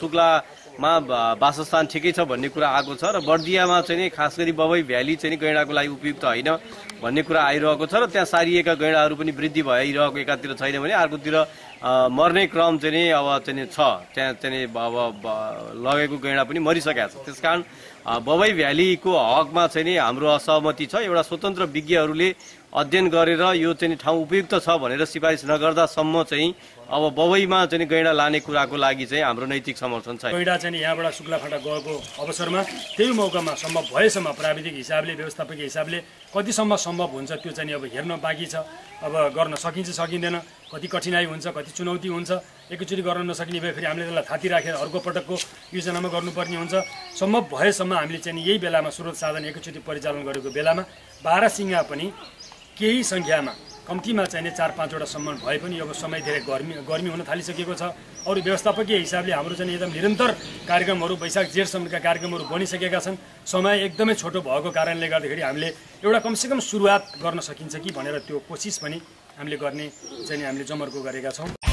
शुक्लामा वासस्थान ठिकै छ भन्ने कुरा आएको छ र बर्दियामा चाहिँ नि खास गरी बबई भ्याली चाहिँ गैँडाको लागि उपयुक्त होइन भन्ने कुरा आइरहेको छ र त्यहाँ सारिएका गैँडाहरू पनि वृद्धि भइरहेको एकातिर छैन भने अर्कोतिर मर्ने क्रम चाहिँ नि अब चाहिँ छ। त्यहाँ चाहिँ अब लगेको गैँडा पनि मरिसकेको छ। त्यसकारण अ, बबई भ्यालीको हकमा चाहिँ नि हाम्रो असहमति छ। एउटा स्वतन्त्र विज्ञहरूले अध्ययन गरेर यो चाहिँ ठाउँ उपयुक्त छ भनेर सिफारिस नगर्दासम्म चाहिँ अब बबईमा चाहिँ गैँडा लाने कुराको लागि चाहिँ हाम्रो नैतिक समर्थन छ। गैँडा चाहिँ यहाँबाट शुक्लाफाटा गएको अवसरमा त्यही मौकामा सम्भव भएसम्म प्राविधिक हिसाबले व्यवस्थापकीय हिसाबले कतिसम्म सम्भव हुन्छ त्यो चाहिँ अब हेर्न बाँकी छ। अब गर्न सकिन्छ सकिँदैन। कति कठिनाइ हुन्छ कति चुनौती हुन्छ एकैचोटि गर्न नसकिने भए फेरि हामीले त्यसलाई थाती राखेर अर्को पटकको योजनामा गर्नुपर्ने हुन्छ। सम्भव भएसम्म हामीले चाहिँ यही बेलामा स्रोत साधन एकैचोटि परिचालन गरेको बेलामा बाह्रसिङ्गा पनि केही सङ्ख्यामा कम्तीमा चाहिने चार पाँचवटासम्म भए पनि अब समय धेरै गर्मी गर्मी हुन थालिसकेको छ। अरू व्यवस्थापकीय हिसाबले हाम्रो चाहिँ एकदम निरन्तर कार्यक्रमहरू वैशाख जेठसम्मका कार्यक्रमहरू बनिसकेका छन्। समय एकदमै छोटो भएको कारणले गर्दाखेरि हामीले एउटा कमसेकम सुरुवात गर्न सकिन्छ कि भनेर त्यो कोसिस पनि हामीले गर्ने चाहिँ हामीले जमर्को गरेका छौँ।